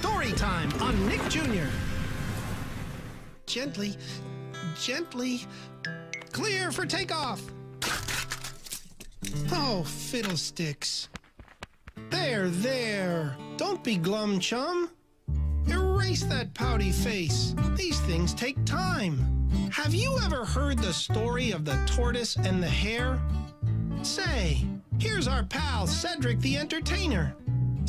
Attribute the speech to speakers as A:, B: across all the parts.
A: story time on Nick Jr. Gently, gently. Clear for takeoff. Oh, fiddlesticks. There, there. Don't be glum, chum. Erase that pouty face. These things take time. Have you ever heard the story of the tortoise and the hare? Say, here's our pal Cedric the entertainer.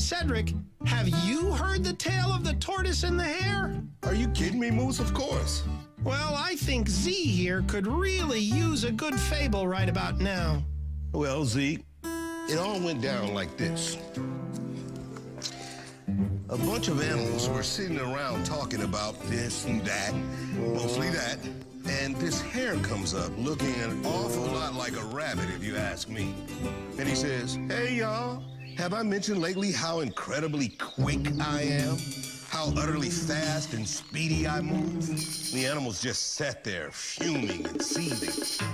A: Cedric, have you heard the tale of the tortoise and the hare?
B: Are you kidding me, Moose? Of course.
A: Well, I think Zee here could really use a good fable right about now.
B: Well, Zeke, it all went down like this. A bunch of animals were sitting around talking about this and that, mostly that, and this hare comes up looking an awful lot like a rabbit, if you ask me. And he says, Hey, y'all, have I mentioned lately how incredibly quick I am? How utterly fast and speedy I move? The animals just sat there, fuming and seething.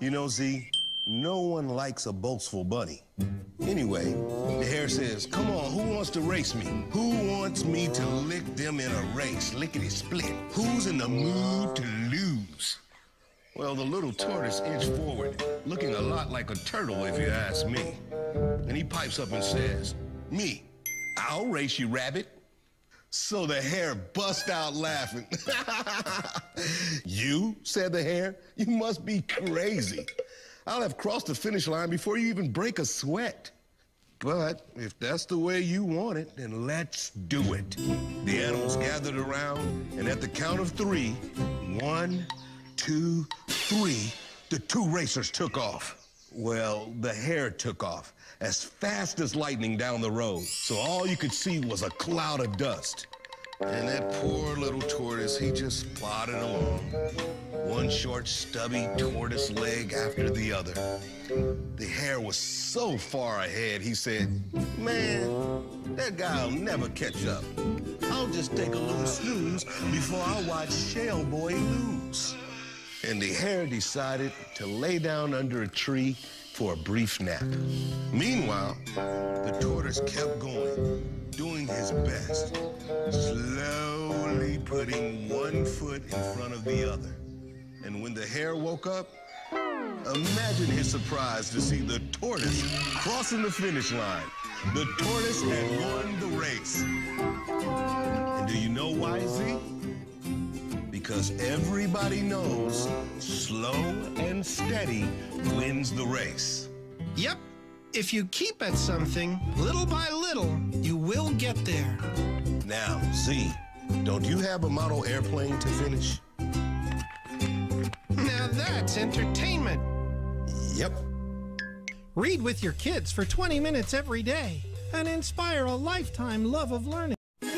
B: You know, Zee, no one likes a boastful bunny. Anyway, the hare says, Come on, who wants to race me? Who wants me to lick them in a race? Lickety split. Who's in the mood to lose? Well, the little tortoise inched forward, looking a lot like a turtle, if you ask me. And he pipes up and says, Me, I'll race you, rabbit. So the hare bust out laughing. you, said the hare, you must be crazy. I'll have crossed the finish line before you even break a sweat. But if that's the way you want it, then let's do it. The animals gathered around, and at the count of three, one, two, three, the two racers took off. Well, the hare took off as fast as lightning down the road, so all you could see was a cloud of dust. And that poor little tortoise, he just plodded along. One short, stubby tortoise leg after the other. The hare was so far ahead, he said, Man, that guy'll never catch up. I'll just take a little snooze before I watch Shell Boy lose. And the hare decided to lay down under a tree for a brief nap. Meanwhile, the tortoise kept going, doing his best, slowly putting one foot in front of the other. And when the hare woke up, imagine his surprise to see the tortoise crossing the finish line. The tortoise had won the race. And do you know why, Zee? Because everybody knows slow and steady wins the race.
A: Yep. If you keep at something, little by little, you will get there.
B: Now, Zee, don't you have a model airplane to finish?
A: Now that's entertainment.
B: Yep.
A: Read with your kids for 20 minutes every day and inspire a lifetime love of learning.
C: 你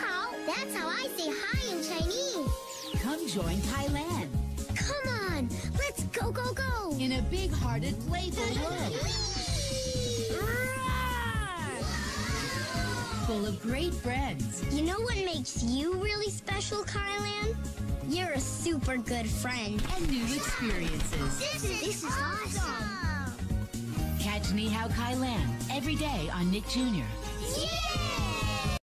C: 好, that's how I say hi in Chinese.
D: Come join Kai-Lan
C: Come on, let's go, go, go.
D: in a big-hearted, playful world full of great friends.
C: You know what makes you really special, Kai-Lan? You're a super good friend.
D: and new experiences.
C: This is, this is awesome.
D: Catch Ni Hao Kai Lan every day on Nick Jr.
C: Yeah!